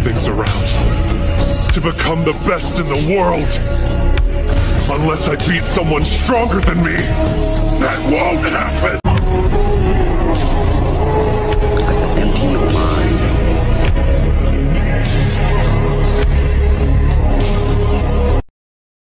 things around. To become the best in the world. Unless I beat someone stronger than me. That one.